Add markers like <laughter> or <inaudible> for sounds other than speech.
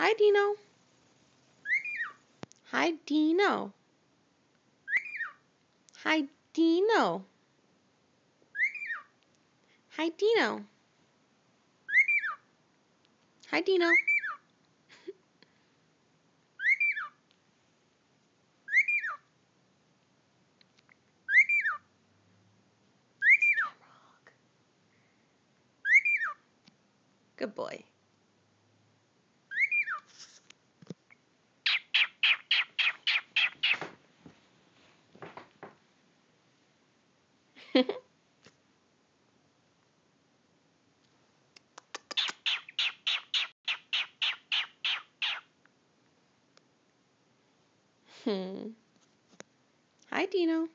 Hi, Dino. Hi, Dino. Hi, Dino. Hi, Dino. Hi, Dino. Good boy. <laughs> hmm. Hi, Dino.